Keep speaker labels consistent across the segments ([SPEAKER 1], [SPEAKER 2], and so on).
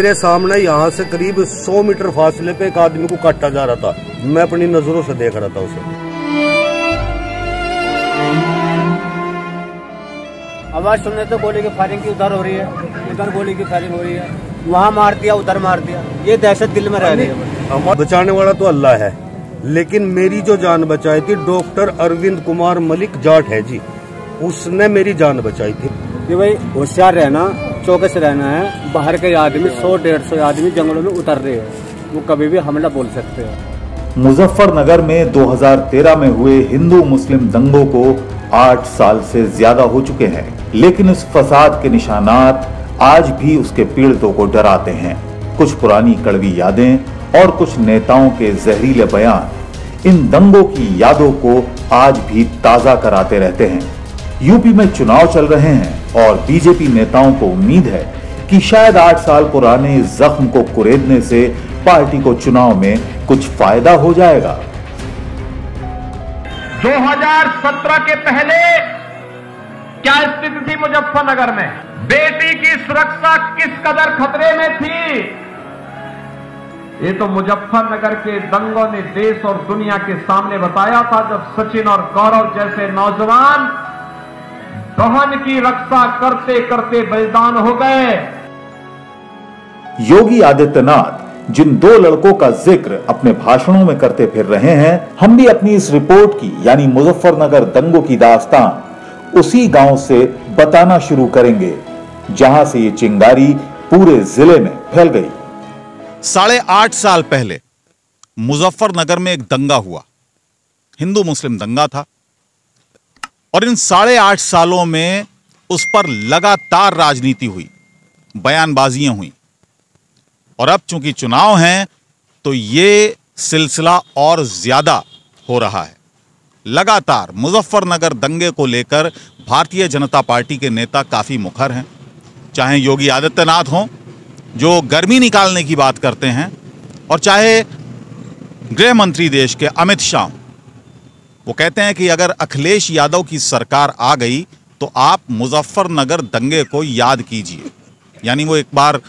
[SPEAKER 1] मेरे सामने यहाँ से करीब 100 मीटर फासले पे एक आदमी को काटा जा रहा था। मैं अपनी नज़रों से देख रहा था उसे।
[SPEAKER 2] आवाज़ सुनने तो गोली की फायरिंग की उधर हो रही है। इधर गोली की फायरिंग हो रही है। वहाँ मार दिया उधर मार दिया। ये दहशत दिल में रह रही है।
[SPEAKER 1] बचाने वाला तो अल्लाह है लेकिन मेरी जो जान बचाई थी डॉक्टर अरविंद कुमार मलिक जाट है जी। उसने मेरी जान बचाई थी।
[SPEAKER 2] कि भाई होशियार रहना चौकस रहना है। बाहर के आदमी, सौ, डेढ़ सौ आदमी जंगलों में उतर रहे हैं। वो कभी भी हमला बोल सकते हैं।
[SPEAKER 3] मुजफ्फरनगर में 2013 में हुए हिंदू मुस्लिम दंगों को आठ साल से ज़्यादा हो चुके हैं। लेकिन इस फसाद के निशानात आज भी उसके पीड़ितों को डराते हैं। कुछ पुरानी कड़वी यादें और कुछ नेताओं के जहरीले बयान, इन दंगों की यादों को आज भी ताज़ा कराते रहते हैं। यूपी में चुनाव चल रहे हैं। और बीजेपी नेताओं को उम्मीद है कि शायद आठ साल पुराने जख्म को कुरेदने से पार्टी को चुनाव में कुछ फ़ायदा हो जाएगा।
[SPEAKER 4] 2017 के पहले क्या स्थिति थी मुजफ्फरनगर में? बेटी की सुरक्षा किस कदर खतरे में थी? ये तो मुजफ्फरनगर के दंगों ने देश और दुनिया के सामने बताया था जब सचिन और गौरव जैसे नौजवान बहन की रक्षा करते करते बलिदान हो गए।
[SPEAKER 3] योगी आदित्यनाथ जिन दो लड़कों का ज़िक्र अपने भाषणों में करते फिर रहे हैं हम भी अपनी इस रिपोर्ट की यानी मुजफ्फरनगर दंगों की दास्तान उसी गाँव से बताना शुरू करेंगे जहाँ से ये चिंगारी पूरे ज़िले में फैल गई।
[SPEAKER 5] साढ़े आठ साल पहले मुजफ्फरनगर में एक दंगा हुआ। हिंदू मुस्लिम दंगा था। और इन साढ़े आठ सालों में उस पर लगातार राजनीति हुई, बयानबाजियाँ हुई। और अब चूँकि चुनाव हैं तो ये सिलसिला और ज़्यादा हो रहा है। लगातार मुजफ्फरनगर दंगे को लेकर भारतीय जनता पार्टी के नेता काफ़ी मुखर हैं। चाहे योगी आदित्यनाथ हों, जो गर्मी निकालने की बात करते हैं, और चाहे गृह मंत्री देश के अमित शाह वो कहते हैं कि अगर अखिलेश यादव की सरकार आ गई तो आप मुजफ्फरनगर दंगे को याद कीजिए। यानी वो एक बार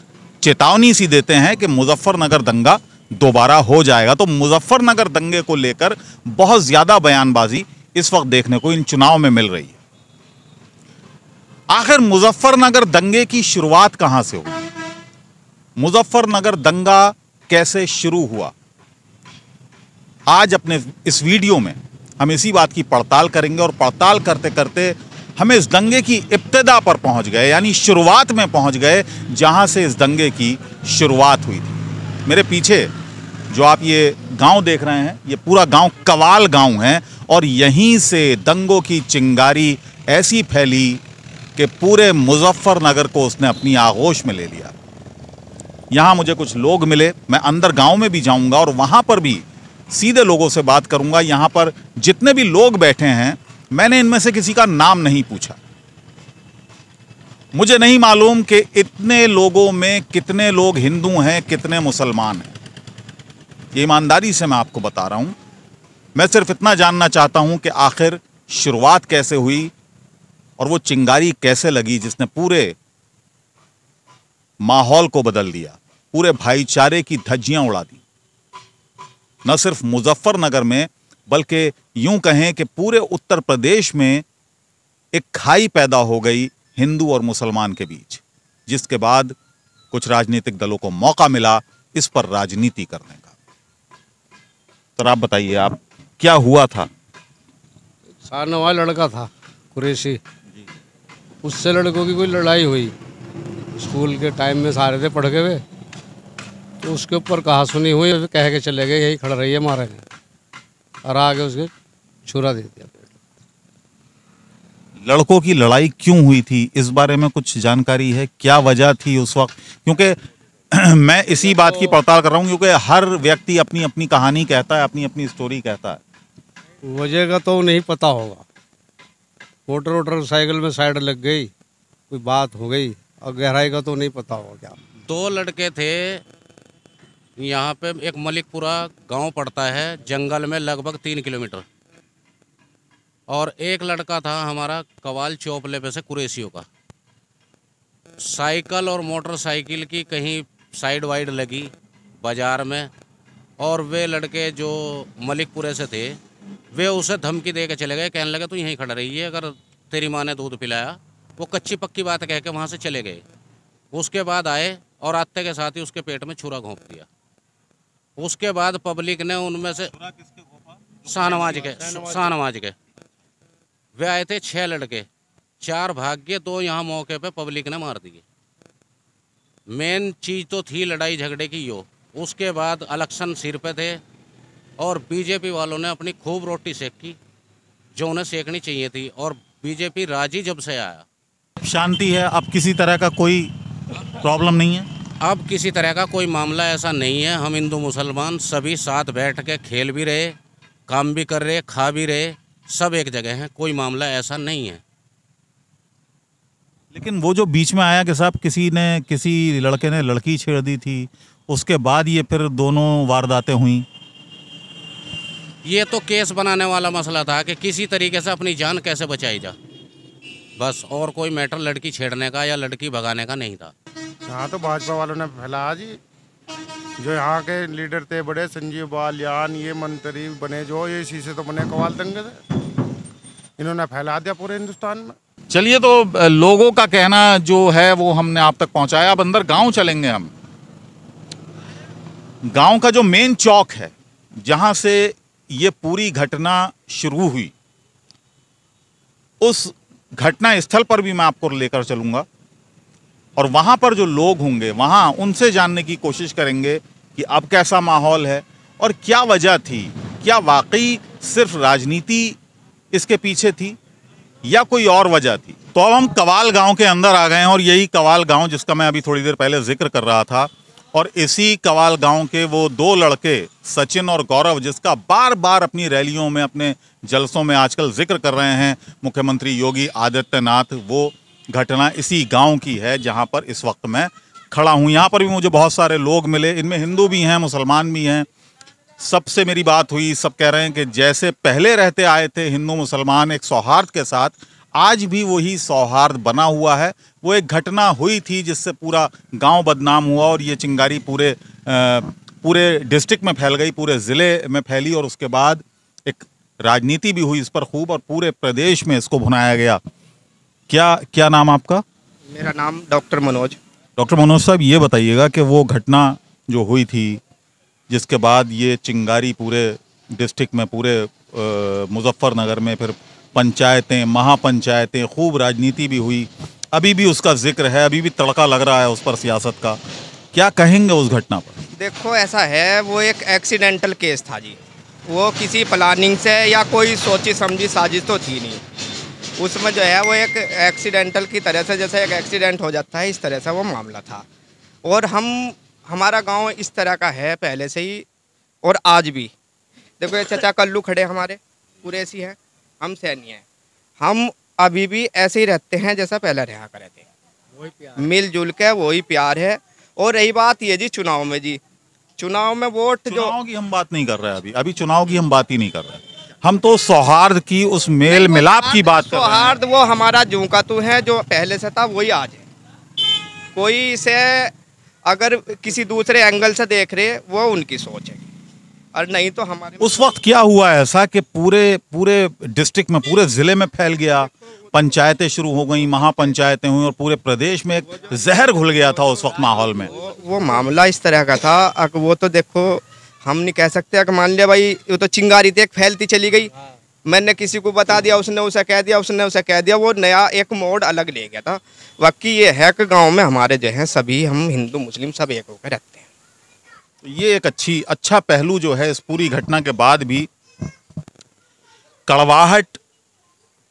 [SPEAKER 5] चेतावनी सी देते हैं कि मुजफ्फरनगर दंगा दोबारा हो जाएगा। तो मुजफ्फरनगर दंगे को लेकर बहुत ज़्यादा बयानबाजी इस वक्त देखने को इन चुनाव में मिल रही है। आखिर मुजफ्फरनगर दंगे की शुरुआत कहाँ से हुई? मुजफ्फरनगर दंगा कैसे शुरू हुआ? आज अपने इस वीडियो में हम इसी बात की पड़ताल करेंगे और पड़ताल करते करते हम इस दंगे की इब्तदा पर पहुँच गए, यानी शुरुआत में पहुँच गए, जहाँ से इस दंगे की शुरुआत हुई थी। मेरे पीछे जो आप ये गाँव देख रहे हैं, ये पूरा गाँव कवाल गाँव है और यहीं से दंगों की चिंगारी ऐसी फैली कि पूरे मुजफ्फरनगर को उसने अपनी आगोश में ले लिया। यहाँ मुझे कुछ लोग मिले, मैं अंदर गाँव में भी जाऊँगा और वहाँ पर भी सीधे लोगों से बात करूँगा। यहाँ पर जितने भी लोग बैठे हैं, मैंने इनमें से किसी का नाम नहीं पूछा। मुझे नहीं मालूम कि इतने लोगों में कितने लोग हिंदू हैं, कितने मुसलमान हैं। ये ईमानदारी से मैं आपको बता रहा हूँ। मैं सिर्फ़ इतना जानना चाहता हूँ कि आखिर शुरुआत कैसे हुई और वो चिंगारी कैसे लगी जिसने पूरे माहौल को बदल दिया, पूरे भाईचारे की धज्जियाँ उड़ा दी। न सिर्फ़ मुजफ्फरनगर में, बल्कि यूँ कहें कि पूरे उत्तर प्रदेश में एक खाई पैदा हो गई हिंदू और मुसलमान के बीच, जिसके बाद कुछ राजनीतिक दलों को मौका मिला इस पर राजनीति करने का। तो आप बताइए, आप क्या हुआ था?
[SPEAKER 6] सारने वाला लड़का था, कुरेशी। उससे लड़कों की कोई लड़ाई हुई। स्कूल के टाइम में सारे थे पढ़ के हुए तो उसके ऊपर कहा सुनी हुई कह के चले गए यही खड़ा रही है मारे और आगे उसके छुरा दे दिया।
[SPEAKER 5] लड़कों की लड़ाई क्यों हुई थी? इस बारे में कुछ जानकारी है? क्या वजह थी उस वक्त? क्योंकि मैं इसी बात की पड़ताल कर रहा हूँ क्योंकि हर व्यक्ति अपनी अपनी कहानी कहता है अपनी अपनी स्टोरी कहता है।
[SPEAKER 6] वजह का तो नहीं पता होगा। मोटर वोटर साइकिल में साइड लग गई कोई बात हो गई और गहराई का तो नहीं पता होगा क्या।
[SPEAKER 7] दो लड़के थे यहाँ पे एक मलिकपुरा गाँव पड़ता है, जंगल में लगभग तीन किलोमीटर। और एक लड़का था हमारा कवाल चौपले पे से कुरेशियों का। साइकिल और मोटरसाइकिल की कहीं साइड वाइड लगी बाज़ार में, और वे लड़के जो मलिकपुरे से थे, वे उसे धमकी दे के चले गए, कहने लगे, तू यहीं खड़ा रही है, अगर तेरी माँ ने दूध पिलाया। वो कच्ची पक्की बात कह के वहाँ से चले गए। उसके बाद आए और आते के साथ ही उसके पेट में छुरा घोंप दिया। उसके बाद पब्लिक ने उनमें से शाहनवाज के शाहनवाज के। वे आए थे छह लड़के। चार भाग गए दो यहाँ मौके पे पब्लिक ने मार दिए। मेन चीज़ तो थी लड़ाई झगड़े की यो। उसके बाद इलेक्शन सिर पे थे और बीजेपी वालों ने अपनी खूब रोटी सेकी जो उन्हें सेकनी चाहिए थी। और बीजेपी राज़ी जब से आया
[SPEAKER 5] शांति है, अब किसी तरह का कोई प्रॉब्लम नहीं है।
[SPEAKER 7] अब किसी तरह का कोई मामला ऐसा नहीं है। हम हिंदू मुसलमान सभी साथ बैठ के खेल भी रहे काम भी कर रहे खा भी रहे सब एक जगह हैं कोई मामला ऐसा नहीं है।
[SPEAKER 5] लेकिन वो जो बीच में आया कि साहब किसी ने किसी लड़के ने लड़की छेड़ दी थी उसके बाद ये फिर दोनों वारदातें हुई।
[SPEAKER 7] ये तो केस बनाने वाला मसला था कि किसी तरीके से अपनी जान कैसे बचाई जा। बस और कोई मैटर लड़की छेड़ने का या लड़की भगाने का नहीं था।
[SPEAKER 8] यहाँ तो भाजपा वालों ने फैलाया जी। जो यहाँ के लीडर थे बड़े, संजीव बालियान ये मंत्री बने, जो ये इसी से तो बने कवाल दंगे थे। इन्होंने फैला दिया पूरे हिंदुस्तान में।
[SPEAKER 5] चलिए तो लोगों का कहना जो है, वो हमने आप तक पहुँचाया। अब अंदर गाँव चलेंगे हम। गाँव का जो मेन चौक है, जहाँ से ये पूरी घटना शुरू हुई, उस घटना स्थल पर भी मैं आपको लेकर चलूँगा। और वहाँ पर जो लोग होंगे, वहाँ उनसे जानने की कोशिश करेंगे कि अब कैसा माहौल है और क्या वजह थी, क्या वाकई सिर्फ़ राजनीति इसके पीछे थी या कोई और वजह थी। तो अब हम कवाल गाँव के अंदर आ गए हैं और यही कवाल गाँव जिसका मैं अभी थोड़ी देर पहले ज़िक्र कर रहा था और इसी कवाल गाँव के वो दो लड़के, सचिन और गौरव, जिसका बार बार अपनी रैलियों में, अपने जलसों में आजकल ज़िक्र कर रहे हैं, मुख्यमंत्री योगी आदित्यनाथ, वो घटना इसी गाँव की है जहाँ पर इस वक्त मैं खड़ा हूँ। यहाँ पर भी मुझे बहुत सारे लोग मिले इनमें हिंदू भी हैं मुसलमान भी हैं। सबसे मेरी बात हुई सब कह रहे हैं कि जैसे पहले रहते आए थे हिंदू मुसलमान एक सौहार्द के साथ आज भी वही सौहार्द बना हुआ है। वो एक घटना हुई थी जिससे पूरा गाँव बदनाम हुआ और ये चिंगारी पूरे अ, पूरे डिस्ट्रिक्ट में फैल गई पूरे ज़िले में फैली और उसके बाद एक राजनीति भी हुई इस पर खूब और पूरे प्रदेश में इसको भुनाया गया। क्या क्या नाम आपका?
[SPEAKER 9] मेरा नाम डॉक्टर मनोज।
[SPEAKER 5] डॉक्टर मनोज साहब ये बताइएगा कि वो घटना जो हुई थी जिसके बाद ये चिंगारी पूरे डिस्ट्रिक्ट में पूरे मुजफ्फरनगर में फिर पंचायतें महापंचायतें खूब राजनीति भी हुई। अभी भी उसका ज़िक्र है अभी भी तड़का लग रहा है उस पर सियासत का। क्या कहेंगे उस घटना पर?
[SPEAKER 9] देखो ऐसा है वो एक एक्सीडेंटल केस था जी। वो किसी प्लानिंग से या कोई सोची समझी साजिश तो थी नहीं। उसमें जो है वो एक एक्सीडेंटल की तरह से जैसे एक एक्सीडेंट हो जाता है इस तरह से वो मामला था। और हम हमारा गाँव इस तरह का है पहले से ही और आज भी। देखो ये चाचा कल्लू खड़े हमारे कुरैसी हैं हम सैनी हैं। हम अभी भी ऐसे ही रहते हैं जैसा पहले रहा करे थे। मिलजुल के वही प्यार है। और रही बात ये जी चुनाव में जी चुनाव में वोट जो
[SPEAKER 5] चुनाव की हम बात नहीं कर रहे अभी। अभी चुनाव की हम बात ही नहीं कर रहे हम तो सौहार्द की उस मेल मिलाप की बात कर रहे हैं।
[SPEAKER 9] सौहार्द वो हमारा जू का तू है जो पहले से था वही आज है। कोई इसे अगर किसी दूसरे एंगल से देख रहे वो उनकी सोच है। और नहीं तो हमारे
[SPEAKER 5] उस वक्त क्या हुआ ऐसा कि पूरे पूरे डिस्ट्रिक्ट में पूरे ज़िले में फैल गया। पंचायतें शुरू हो गई महापंचायतें हुई और पूरे प्रदेश में एक जहर घुल गया था उस वक्त माहौल में।
[SPEAKER 9] वो, वो मामला इस तरह का था। वो तो देखो हम नहीं कह सकते कि मान लिया भाई वो तो चिंगारी थी एक फैलती चली गई। मैंने किसी को बता दिया उसने उसे कह दिया उसने उसे कह दिया वो नया एक मोड अलग ले गया था। बाकी ये है कि गाँव में हमारे जो हैं सभी हम हिंदू मुस्लिम सब एक होकर रहते हैं।
[SPEAKER 5] तो ये एक अच्छी अच्छा पहलू जो है इस पूरी घटना के बाद भी कड़वाहट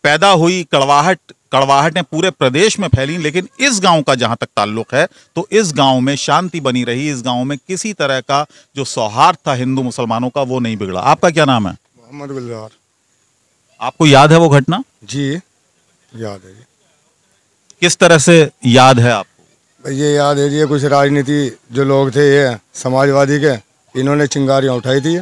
[SPEAKER 5] पैदा हुई कड़वाहट कड़वाहटें पूरे प्रदेश में फैली लेकिन इस गाँव का जहाँ तक ताल्लुक है तो इस गाँव में शांति बनी रही इस गाँव में किसी तरह का जो सौहार्द था हिंदू मुसलमानों का वो नहीं बिगड़ा। आपका क्या नाम है?
[SPEAKER 8] मोहम्मद गुलजार।
[SPEAKER 5] आपको याद है वो घटना?
[SPEAKER 8] जी याद है जी।
[SPEAKER 5] किस तरह से याद है आपको?
[SPEAKER 8] ये याद है जी कुछ राजनीति जो लोग थे ये समाजवादी के इन्होंने चिंगारियाँ उठाई थी।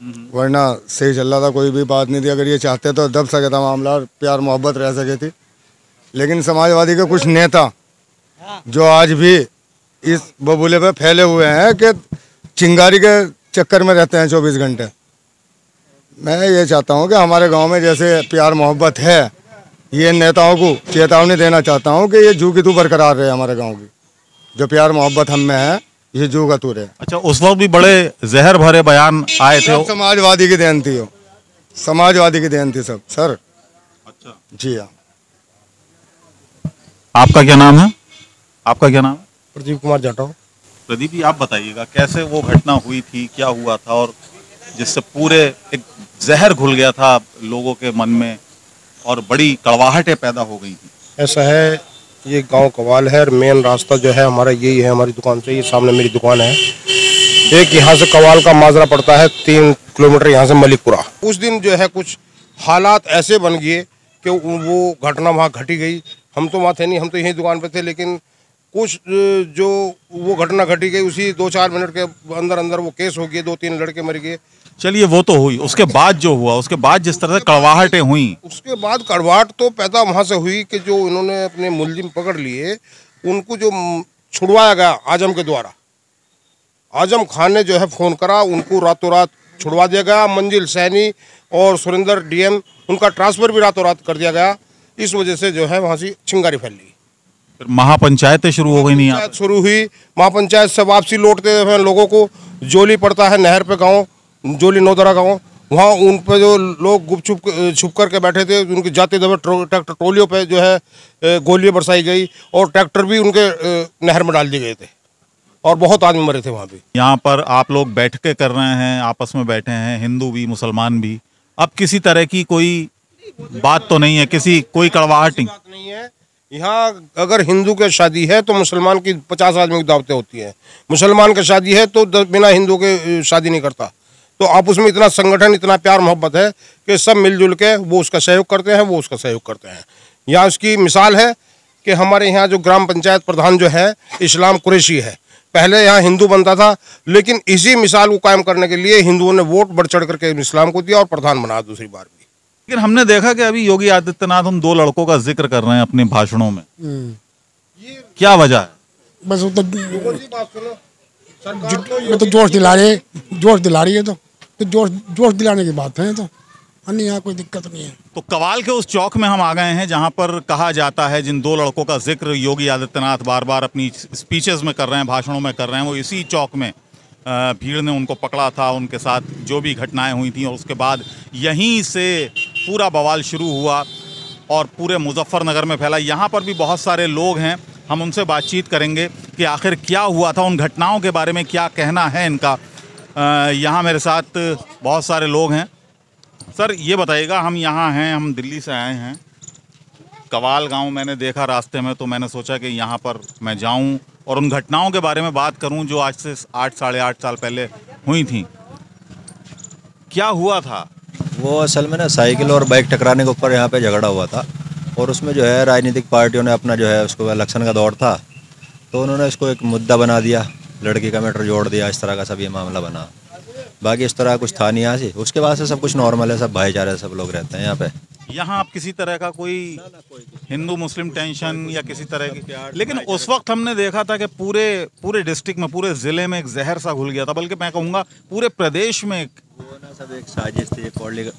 [SPEAKER 8] वरना सही चल रहा था कोई भी बात नहीं थी। अगर ये चाहते तो दब सके था मामला और प्यार मोहब्बत रह सके थी। लेकिन समाजवादी के कुछ नेता जो आज भी
[SPEAKER 10] इस बबूले पे फैले हुए हैं कि चिंगारी के चक्कर में रहते हैं चौबीस घंटे। मैं ये चाहता हूँ कि हमारे गाँव में जैसे प्यार मोहब्बत है, ये नेताओं को चेतावनी देना चाहता हूँ कि ये जू की तू बरकरार रहे हमारे गाँव की। जो प्यार मोहब्बत हम में है ये जू का तू रहे।
[SPEAKER 5] अच्छा उस वक्त भी बड़े जहर भरे बयान आए थे।
[SPEAKER 10] समाजवादी की देन थी समाजवादी की देन थी सब सर।
[SPEAKER 5] अच्छा।
[SPEAKER 10] जी हाँ।
[SPEAKER 5] आपका क्या नाम है? आपका क्या नाम है?
[SPEAKER 11] प्रदीप कुमार जाटव।
[SPEAKER 5] प्रदीप जी आप बताइएगा कैसे वो घटना हुई थी क्या हुआ था और जिससे पूरे एक जहर घुल गया था लोगों के मन में और बड़ी कड़वाहटें पैदा हो गई थी।
[SPEAKER 11] ऐसा है ये गाँव कवाल है और मेन रास्ता जो है हमारा यही है, हमारी दुकान से ये सामने मेरी दुकान है। एक यहाँ से कवाल का माजरा पड़ता है, तीन किलोमीटर यहाँ से मलिकपुरा। उस दिन जो है कुछ हालात ऐसे बन गए कि वो घटना वहाँ घटी गई। हम तो वहाँ थे नहीं, हम तो यहीं दुकान पर थे, लेकिन कुछ जो वो घटना घटी गई, उसी दो चार मिनट के अंदर अंदर वो केस हो गए, दो तीन लड़के मर गए।
[SPEAKER 5] चलिए वो तो हुई। उसके बाद जो हुआ उसके बाद जिस तरह से कड़वाहटें हुई।
[SPEAKER 11] उसके बाद कड़वाहट तो पैदा वहाँ से हुई कि जो इन्होंने अपने मुलजिम पकड़ लिए उनको जो छुड़वाया गया आज़म के द्वारा। आज़म खान ने जो है फ़ोन करा उनको रातों रात छुड़वा दिया गया मंजिल सैनी और सुरेंद्र डीएम उनका ट्रांसफ़र भी रातों रात कर दिया गया। इस वजह से जो है वहाँ से चिंगारी फैल गई।
[SPEAKER 5] फिर महापंचायतें शुरू हो गई नहीं?
[SPEAKER 11] शुरू हुई। महापंचायत से वापसी लौटते हुए लोगों को जोली पड़ता है नहर पे गाँव। जोली नौदरा गाँव वहाँ उन पर जो लोग गुप छुप छुप करके बैठे थे उनकी जाते दबे ट्रैक्टर ट्रोलियों पर जो है गोलियाँ बरसाई गई और ट्रैक्टर भी उनके नहर में डाल दिए गए थे। और बहुत आदमी मरे थे वहाँ भी
[SPEAKER 5] यहाँ पर आप लोग बैठ के कर रहे हैं आपस में बैठे हैं हिंदू भी मुसलमान भी। अब किसी तरह की कोई बात तो नहीं है किसी कोई कड़वाहट नहीं।
[SPEAKER 11] है। यहाँ अगर हिंदू की शादी है तो मुसलमान की पचास आदमी की दावतें होती हैं। मुसलमान की शादी है तो बिना हिंदू के शादी नहीं करता। तो आप उसमें इतना संगठन इतना प्यार मोहब्बत है कि सब मिलजुल के वो उसका सहयोग करते हैं वो उसका सहयोग करते हैं। यहाँ उसकी मिसाल है कि हमारे यहाँ जो ग्राम पंचायत प्रधान जो है इस्लाम कुरेशी है। पहले यहाँ हिंदू बनता था लेकिन इसी मिसाल को कायम करने के लिए हिंदुओं ने वोट बढ़ चढ़ करके इस्लाम को दिया और प्रधान बना दूसरी बार भी।
[SPEAKER 5] लेकिन हमने देखा कि अभी योगी आदित्यनाथ उन दो लड़कों का ज़िक्र कर रहे हैं अपने भाषणों में। क्या वजह है?
[SPEAKER 12] बस वो तो तो जोश दिला रही है जोश दिला रही है तो। तो जोश जोश दिलाने की बात है तो अन्य यहाँ कोई दिक्कत नहीं है।
[SPEAKER 5] तो कवाल के उस चौक में हम आ गए हैं जहाँ पर कहा जाता है जिन दो लड़कों का ज़िक्र योगी आदित्यनाथ बार बार अपनी स्पीचेस में कर रहे हैं, भाषणों में कर रहे हैं, वो इसी चौक में भीड़ ने उनको पकड़ा था, उनके साथ जो भी घटनाएँ हुई थी और उसके बाद यहीं से पूरा बवाल शुरू हुआ और पूरे मुजफ्फरनगर में फैला। यहाँ पर भी बहुत सारे लोग हैं, हम उनसे बातचीत करेंगे कि आखिर क्या हुआ था, उन घटनाओं के बारे में क्या कहना है इनका। यहाँ मेरे साथ बहुत सारे लोग हैं। सर, ये बताइएगा, हम यहाँ हैं, हम दिल्ली से आए हैं। कवाल गाँव मैंने देखा रास्ते में तो मैंने सोचा कि यहाँ पर मैं जाऊँ और उन घटनाओं के बारे में बात करूँ जो आज से आठ, साढ़े आठ साल पहले हुई थी। क्या हुआ था?
[SPEAKER 13] वो असल में ना साइकिल और बाइक टकराने के ऊपर यहाँ पे झगड़ा हुआ था और उसमें जो है राजनीतिक पार्टियों ने अपना जो है उसको इलेक्शन का दौर था तो उन्होंने इसको एक मुद्दा बना दिया। लड़की का मैटर जोड़ दिया इस तरह का सब ये मामला बना। बाकी इस तरह कुछ था नहीं यहाँ से उसके बाद से सब कुछ नॉर्मल है सब भाईचारे सब लोग रहते हैं यहाँ पे।
[SPEAKER 5] यहाँ आप किसी तरह का कोई हिंदू मुस्लिम टेंशन या किसी तरह की लेकिन उस वक्त हमने देखा था कि पूरे पूरे डिस्ट्रिक्ट में पूरे ज़िले में एक जहर सा घुल गया था। बल्कि मैं कहूँगा पूरे प्रदेश में एक
[SPEAKER 13] सब एक साजिश थी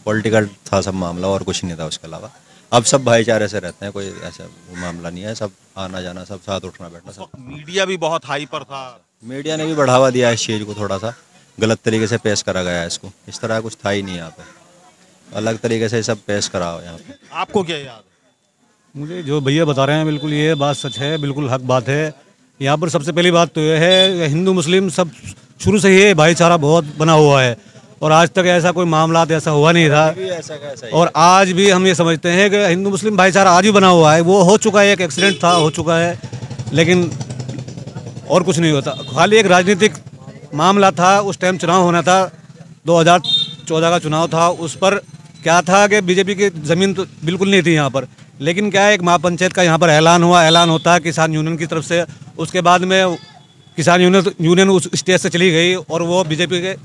[SPEAKER 13] पॉलिटिकल था सब मामला और कुछ नहीं था उसके अलावा। अब सब भाईचारे से रहते हैं कोई ऐसा मामला नहीं है। सब आना जाना सब साथ उठना बैठना सब
[SPEAKER 5] मीडिया भी बहुत हाई पर था।
[SPEAKER 13] मीडिया ने भी बढ़ावा दिया इस चीज़ को थोड़ा सा गलत तरीके से पेश करा गया है इसको। इस तरह कुछ था ही नहीं यहाँ पे। अलग तरीके से सब पेश करा हो यहाँ पे।
[SPEAKER 5] आपको क्या याद है?
[SPEAKER 14] मुझे जो भैया बता रहे हैं बिल्कुल ये बात सच है बिल्कुल हक बात है। यहाँ पर सबसे पहली बात तो यह है हिंदू मुस्लिम सब शुरू से ही भाईचारा बहुत बना हुआ है। और आज तक ऐसा कोई मामला ऐसा हुआ नहीं था। और आज भी हम ये समझते हैं कि हिंदू मुस्लिम भाईचारा आज भी बना हुआ है। वो हो चुका है एक एक्सीडेंट था हो चुका है। लेकिन और कुछ नहीं होता। खाली एक राजनीतिक मामला था, उस टाइम चुनाव होना था 2014 का चुनाव था, उस पर क्या था कि बीजेपी की ज़मीन तो बिल्कुल नहीं थी यहाँ पर। लेकिन क्या है, एक महापंचायत का यहाँ पर ऐलान हुआ, ऐलान होता है किसान यूनियन की तरफ़ से। उसके बाद में किसान यूनियन यूनियन उस स्टेज से चली गई और वो बीजेपी के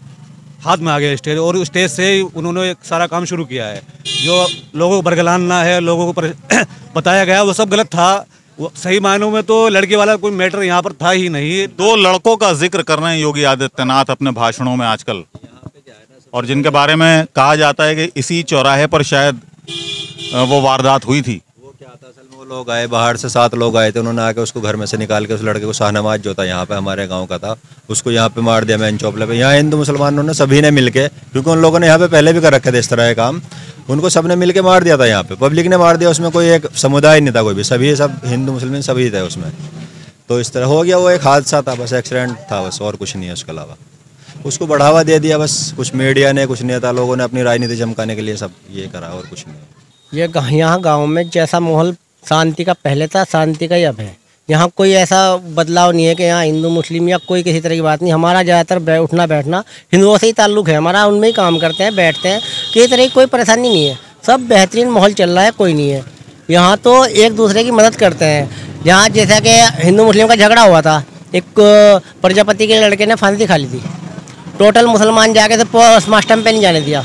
[SPEAKER 14] हाथ में आ गया स्टेज। और उस स्टेज से ही उन्होंने एक सारा काम शुरू किया है। जो लोगों को बरगलाना है, लोगों को बताया गया, वो सब गलत था। सही मायनों में तो लड़के वाला कोई मैटर यहाँ पर था ही नहीं।
[SPEAKER 5] दो लड़कों का ज़िक्र कर रहे हैं योगी आदित्यनाथ अपने भाषणों में आजकल। और जिनके बारे में कहा जाता है कि इसी चौराहे पर शायद वो वारदात हुई थी।
[SPEAKER 13] लोग आए, बाहर से सात लोग आए थे, उन्होंने आके उसको घर में से निकाल के उस लड़के को शाहनवाज जो था यहाँ पे हमारे गाँव का था, उसको यहाँ पे मार दिया मैन चौपले पे। यहाँ हिंदू मुसलमानों ने सभी ने मिलके, क्योंकि उन लोगों ने यहाँ पे पहले भी कर रखे थे इस तरह के काम, उनको सब सबने मिलके मार दिया था यहाँ पे। पब्लिक ने मार दिया, उसमें कोई एक समुदाय नहीं था कोई भी, सभी सब हिंदू मुसलमान सभी थे उसमें। तो इस तरह हो गया, वो एक हादसा था, बस एक्सीडेंट था, बस और कुछ नहीं है उसके अलावा। उसको बढ़ावा दे दिया बस, कुछ मीडिया ने, कुछ नेता लोगों ने अपनी राजनीति चमकाने के लिए सब ये करा और कुछ नहीं।
[SPEAKER 15] ये यहाँ गाँव में जैसा माहौल शांति का, पहले था शांति का ही अब है। यहाँ कोई ऐसा बदलाव नहीं है कि यहाँ हिंदू, मुस्लिम या कोई किसी तरह की बात नहीं। हमारा ज़्यादातर बै- उठना बैठना हिंदुओं से ही ताल्लुक है। हमारा उनमें ही काम करते हैं, बैठते हैं। किसी तरह की कोई परेशानी नहीं है। सब बेहतरीन माहौल चल रहा है, कोई नहीं है। यहाँ तो एक दूसरे की मदद करते हैं। यहाँ जैसा कि हिंदू, मुस्लिम का झगड़ा हुआ था। एक प्रजापति के लड़के ने फांसी खा ली थी। टोटल मुसलमान जाके से पोस्ट मास्टर पे नहीं जाने दिया।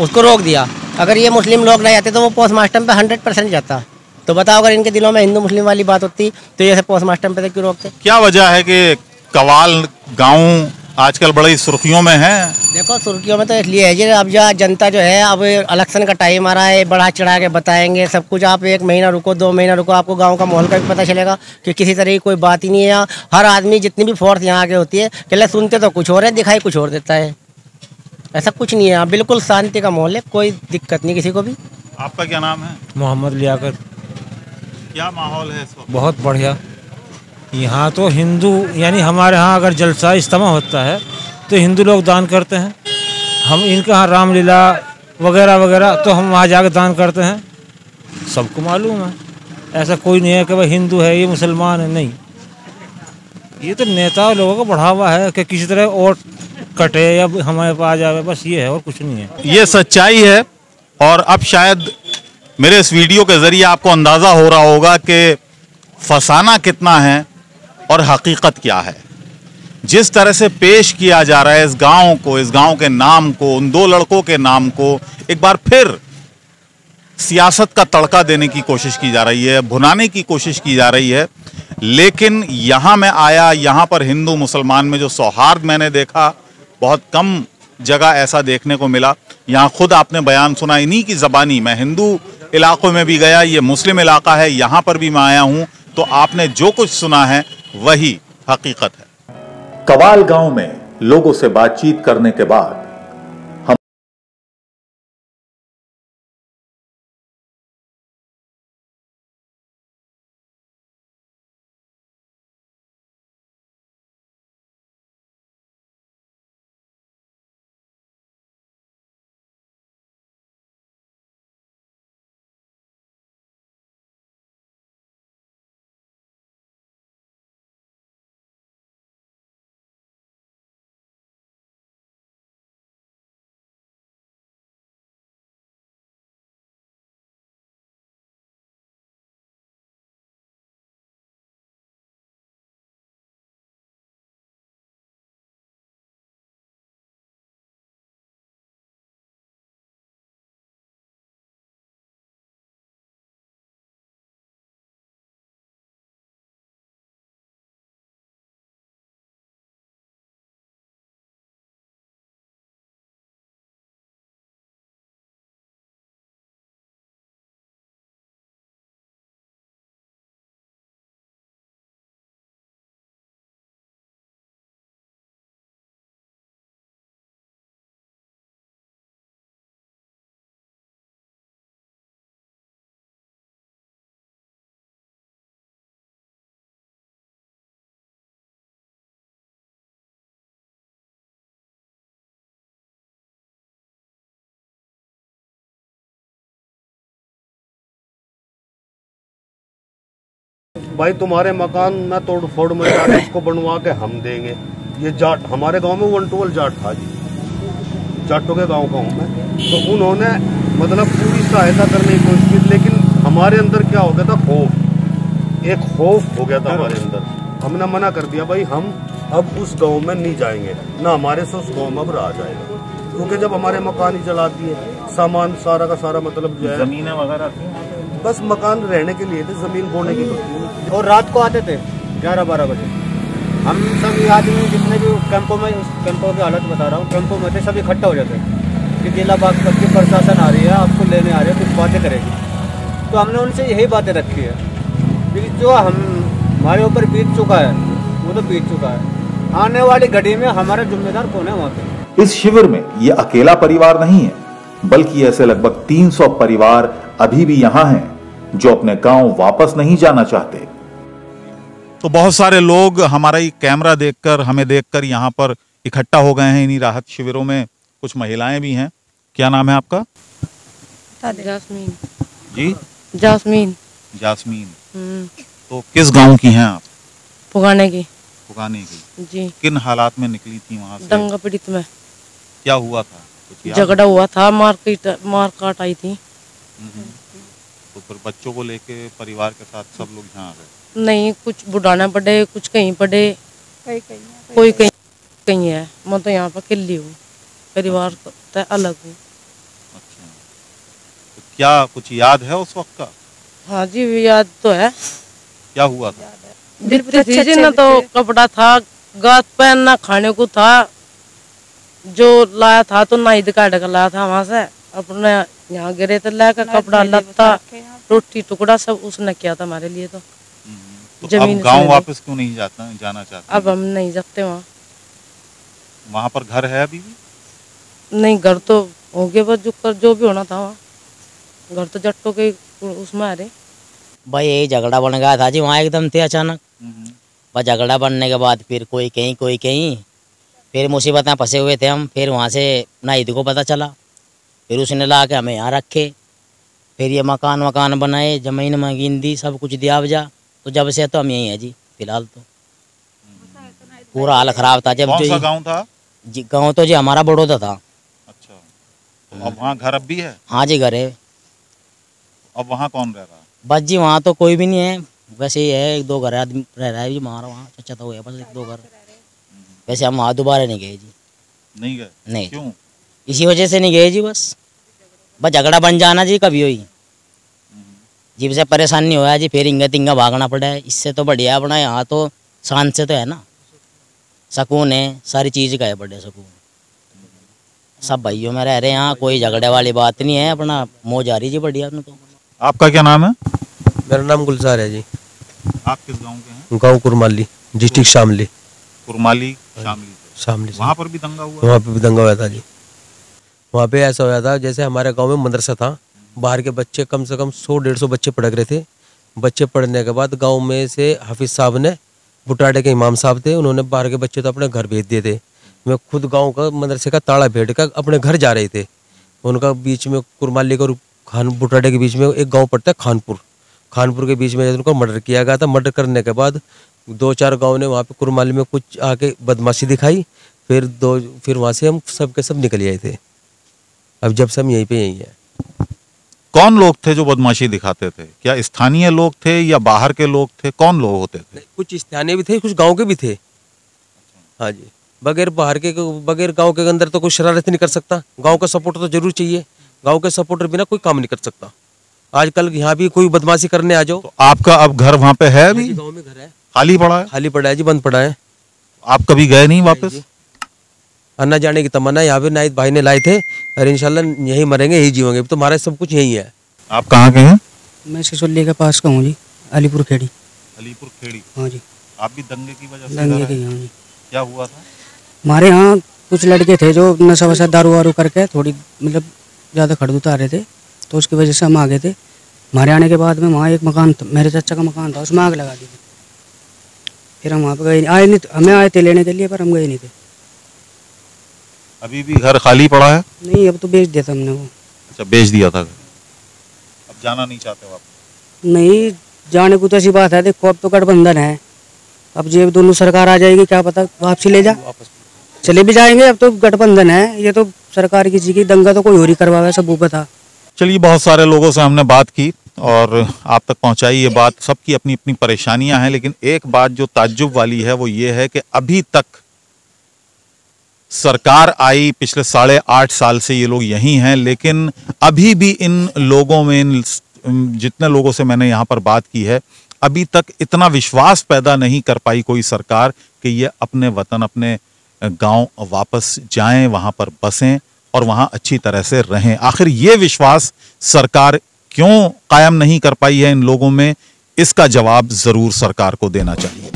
[SPEAKER 15] उसको रोक दिया। अगर ये मुस्लिम लोग नहीं आते तो वो पोस्ट मास्टर पे हंड्रेड परसेंट जाता। तो बताओ अगर इनके दिलों में हिंदू मुस्लिम वाली बात होती तो ये पोस्ट मास्टर पे से क्यों रोकते?
[SPEAKER 5] क्या वजह है कि कवाल गाँव आजकल बड़ी सुर्खियों में है?
[SPEAKER 15] देखो सुर्खियों में तो इसलिए है जी अब जो जनता जो है अब इलेक्शन का टाइम आ रहा है बढ़ा चढ़ा के बताएँगे सब कुछ आप एक महीना रुको दो महीना रुको आपको गाँव का माहौल का भी पता चलेगा कि किसी तरह की कोई बात ही नहीं है। यहाँ हर आदमी जितनी भी फोर्स यहाँ आगे होती है पहले सुनते तो कुछ और है दिखाई कुछ और देता है। ऐसा कुछ नहीं है बिल्कुल शांति का माहौल है कोई दिक्कत नहीं किसी को भी।
[SPEAKER 5] आपका क्या नाम है?
[SPEAKER 16] मोहम्मद लियाकत।
[SPEAKER 5] क्या माहौल है इस वक्त?
[SPEAKER 16] बहुत बढ़िया। यहाँ तो हिंदू यानी हमारे यहाँ अगर जलसा इज्तमा होता है तो हिंदू लोग दान करते हैं। हम इनके यहाँ रामलीला वगैरह वगैरह तो हम वहाँ जाकर दान करते हैं। सबको मालूम है। ऐसा कोई नहीं है कि भाई हिंदू है ये मुसलमान है नहीं। ये तो नेता लोगों का बढ़ावा है कि किसी तरह वोट कटे या हमारे पास आ जाए बस ये है और कुछ नहीं है।
[SPEAKER 5] ये सच्चाई है और अब शायद मेरे इस वीडियो के ज़रिए आपको अंदाज़ा हो रहा होगा कि फसाना कितना है और हकीकत क्या है। जिस तरह से पेश किया जा रहा है इस गाँव को, इस गाँव के नाम को, उन दो लड़कों के नाम को, एक बार फिर सियासत का तड़का देने की कोशिश की जा रही है, भुनाने की कोशिश की जा रही है। लेकिन यहाँ मैं आया, यहाँ पर हिंदू मुसलमान में जो सौहार्द मैंने देखा, बहुत कम जगह ऐसा देखने को मिला। यहाँ खुद आपने बयान सुना, इन्हीं की जबानी, मैं हिंदू इलाकों में भी गया, ये मुस्लिम इलाका है, यहाँ पर भी मैं आया हूँ तो आपने जो कुछ सुना है, वही हकीकत है।
[SPEAKER 3] कवाल गाँव में लोगों से बातचीत करने के बाद
[SPEAKER 1] भाई तुम्हारे मकान में तोड़ फोड़ में के इसको बनवा के हम देंगे। ये जाट हमारे गाँव में वन टूवल जाट था जी। जाटों के गाँव का हूँ मैं। तो उन्होंने मतलब पूरी सहायता करने की कोशिश की लेकिन हमारे अंदर क्या हो गया था? खौफ। एक खौफ हो गया था हमारे अंदर। हमने मना कर दिया भाई हम अब उस गाँव में नहीं जाएँगे। ना हमारे से उस गाँव में अब रहा जाएगा क्योंकि जब हमारे मकान ही जला दिए सामान सारा का सारा मतलब जो है
[SPEAKER 5] ज़मीन वगैरह
[SPEAKER 1] बस मकान रहने के लिए थे ज़मीन बोने के लिए
[SPEAKER 2] और रात को आते थे ग्यारह बारह बजे। हम सभी आदमी जितने भी कैंपों में उस कैंपों की हालत बता रहा हूँ कैंपों में थे सब इकट्ठा हो जाते कि जिला बाग की प्रशासन आ रही है आपको लेने आ रही है कुछ बातें करेगी। तो हमने उनसे यही बातें रखी है कि जो हम हमारे ऊपर बीत चुका है वो तो बीत चुका है। आने वाली घड़ी में हमारा जिम्मेदार कौन है वहाँ पे?
[SPEAKER 3] इस शिविर में ये अकेला परिवार नहीं है बल्कि ऐसे लगभग 300 परिवार अभी भी यहाँ हैं। जो अपने गाँव वापस नहीं जाना चाहते।
[SPEAKER 5] तो बहुत सारे लोग हमारा ये कैमरा देखकर हमें देखकर यहाँ पर इकट्ठा हो गए हैं इन्हीं राहत शिविरों में। कुछ महिलाएँ भी हैं। क्या नाम है आपका?
[SPEAKER 17] जासमीन।
[SPEAKER 5] जी?
[SPEAKER 17] जासमीन।
[SPEAKER 5] जासमीन।
[SPEAKER 17] हम्म,
[SPEAKER 5] तो किस गाँव की हैं आप?
[SPEAKER 17] पुगाने की।
[SPEAKER 5] फुगाने की।
[SPEAKER 17] जी।
[SPEAKER 5] किन हालात में निकली थी वहाँ से?
[SPEAKER 17] दंगा पीड़ित में।
[SPEAKER 5] क्या हुआ था?
[SPEAKER 17] झगड़ा हुआ था मार पीट मार काट आई थी।
[SPEAKER 5] हम्म। तो फिर बच्चों को लेके परिवार के साथ सब लोग यहाँ आ गए।
[SPEAKER 17] नहीं कुछ बुढ़ाना पड़े कुछ कहीं पड़े। कोई कहीं। कहीं है। मैं तो यहाँ पर अकेली हूँ। परिवार तो अलग हूँ।
[SPEAKER 5] तो क्या कुछ याद है उस वक्त का?
[SPEAKER 17] हाँ जी याद तो है।
[SPEAKER 5] क्या हुआ था?
[SPEAKER 17] जी ना तो कपड़ा था गात पहनना खाने को था। जो लाया था तो नाई काट कर लाया था वहाँ से। अपने यहाँ गिरे तो लाकर कपड़ा लत्ता। रोटी टुकड़ा सब उसने किया था हमारे लिए तो।
[SPEAKER 5] तो अब गाँव वापस क्यों नहीं जाता जाना चाहते?
[SPEAKER 17] अब हम नहीं सकते वहाँ।
[SPEAKER 5] वहाँ पर घर है अभी भी?
[SPEAKER 17] नहीं घर तो हो गए बस जो कर जो भी होना था वहाँ। घर तो जट्टों के उसमें आ रहे।
[SPEAKER 18] भाई यही झगड़ा बन गया था जी वहाँ एकदम थे अचानक। बस झगड़ा बनने के बाद फिर कोई कहीं कोई कहीं। फिर मुसीबत में फंसे हुए थे हम फिर वहाँ से नाईद को पता चला। फिर उसने ला के हमें यहाँ रखे। फिर ये मकान वकान बनाए ज़मीन में गिंदी सब कुछ दिया वजह तो जब से तो हम यहीं हैं जी फ़िलहाल तो। पूरा हाल खराब था जब जो
[SPEAKER 5] गाँव था?
[SPEAKER 18] जी गाँव तो जी हमारा बड़ौदा था।
[SPEAKER 5] अच्छा तो अब वहाँ घर अब भी है?
[SPEAKER 18] हाँ जी घर है।
[SPEAKER 5] अब वहाँ कौन रह रहा? है
[SPEAKER 18] बस जी वहाँ तो कोई भी नहीं है। वैसे ही है एक दो घर आदमी रह रहा है जी हमारा वहाँ अच्छा तो हुआ बस एक दो घर। वैसे हम वहाँ दोबारा नहीं गए जी।
[SPEAKER 5] नहीं गए?
[SPEAKER 18] नहीं।
[SPEAKER 5] क्यों?
[SPEAKER 18] इसी वजह से नहीं गए जी बस। बस झगड़ा बन जाना जी कभी हुई। जी से परेशान नहीं हुआ जी फिर इंगा तिंगा भागना पड़ा। है इससे तो बढ़िया अपना यहाँ तो शांत से तो है ना। सुकून है सारी चीज़ का है बड़े सुकून। सब भाइयों में रह रहे हैं यहाँ कोई झगड़े वाली बात नहीं है अपना मौज आ रही जी बढ़िया अपने तो।
[SPEAKER 5] आपका क्या नाम है?
[SPEAKER 19] मेरा नाम गुलजार है जी।
[SPEAKER 5] आप किस गाँव के हैं?
[SPEAKER 19] गाँव कुरमाली डिस्ट्रिक्ट शामली।
[SPEAKER 5] कुरमाली शामली।
[SPEAKER 19] शामली से।
[SPEAKER 5] वहाँ पर भी दंगा हुआ?
[SPEAKER 19] वहाँ पे भी दंगा हुआ था जी। वहाँ पे ऐसा हुआ था, जैसे हमारे गाँव में मदरसा था, बाहर के बच्चे कम से कम सौ, डेढ़ सौ बच्चे पढ़ रहे थे। बच्चे पढ़ने के बाद गाँव में से हाफिज साहब ने, बुटाडे के इमाम साहब थे, उन्होंने बाहर के बच्चे तो अपने घर भेज दिए थे। मैं खुद गाँव का मदरसे का ताड़ा भेड़ कर अपने घर जा रहे थे। उनका बीच में कुरमाली और खान, बुटाडे के बीच में एक गाँव पड़ता है खानपुर। खानपुर के बीच में उनको मर्डर किया गया था। मर्डर करने के बाद दो चार गाँव ने वहाँ पे कुरमाली में कुछ आके बदमाशी दिखाई। फिर दो, फिर वहाँ से हम सब के सब निकल आए थे। अब जब से हम यहीं पे यहीं है।
[SPEAKER 5] कौन लोग थे जो बदमाशी दिखाते थे? क्या स्थानीय लोग थे या बाहर के लोग थे? कौन लोग होते थे?
[SPEAKER 19] कुछ स्थानीय भी थे कुछ गाँव के भी थे। हाँ जी। बगैर बाहर के बगैर गाँव के अंदर तो कोई शरारत नहीं कर सकता। गाँव का सपोर्ट तो ज़रूर चाहिए। गाँव के सपोर्टर बिना कोई काम नहीं कर सकता। आजकल यहाँ भी कोई बदमाशी करने आ जाओ।
[SPEAKER 5] तो आपका अब घर वहाँ पे है अभी?
[SPEAKER 19] गाँव में घर है।
[SPEAKER 5] खाली पड़ा है?
[SPEAKER 19] खाली पड़ा है जी बंद पड़ा है।
[SPEAKER 5] आप कभी गए नहीं वापस?
[SPEAKER 19] आना जाने की तमन्ना यहाँ पे नाइद भाई ने लाए थे। और इंशाल्लाह यहीं मरेंगे यही जीवेंगे। तो हमारा सब कुछ यहीं है।
[SPEAKER 5] आप कहाँ के हैं?
[SPEAKER 20] मैं सिसोली के पास का हूँ जी अलीपुर खेड़ी।
[SPEAKER 5] अलीपुर खेड़ी।
[SPEAKER 20] हाँ जी।
[SPEAKER 5] आप भी दंगे की वजह से
[SPEAKER 20] दंगे के
[SPEAKER 5] आए?
[SPEAKER 20] जी।
[SPEAKER 5] क्या हुआ था?
[SPEAKER 20] हमारे यहाँ कुछ लड़के थे जो नशा वशा दारू वारू करके थोड़ी मतलब ज़्यादा खड़दूत आ रहे थे। तो उसकी वजह से हम आ गए थे। हमारे आने के बाद में वहाँ एक मकान था मेरे चाचा का मकान था उसमें आग लगा दी थी। फिर हम वहाँ पे गए आए नहीं हमें आए थे लेने के लिए पर हम गए नहीं थे।
[SPEAKER 5] अभी भी घर खाली पड़ा है?
[SPEAKER 20] नहीं अब तो बेच दिया था हमने वो।
[SPEAKER 5] अच्छा बेच दिया था। अब जाना नहीं चाहते हो आप?
[SPEAKER 20] नहीं जाने को तो ऐसी बात है देखो अब तो गठबंधन है। अब ये दोनों सरकार आ जाएगी क्या पता वापसी ले जा। चले भी जाएँगे अब तो गठबंधन है। ये तो सरकार किसी की दंगा तो कोई और ही करवावे सब वो बता
[SPEAKER 5] चलिए बहुत सारे लोगों से हमने बात की और आप तक पहुंचाई ये बात। सबकी अपनी अपनी परेशानियाँ हैं लेकिन एक बात जो ताज्जुब वाली है वो ये है कि अभी तक सरकार आई पिछले साढ़े आठ साल से ये लोग यहीं हैं, लेकिन अभी भी इन लोगों में, इन जितने लोगों से मैंने यहाँ पर बात की है, अभी तक इतना विश्वास पैदा नहीं कर पाई कोई सरकार कि ये अपने वतन, अपने गाँव वापस जाएँ, वहाँ पर बसें और वहाँ अच्छी तरह से रहें। आखिर ये विश्वास सरकार क्यों कायम नहीं कर पाई है इन लोगों में, इसका जवाब ज़रूर सरकार को देना चाहिए।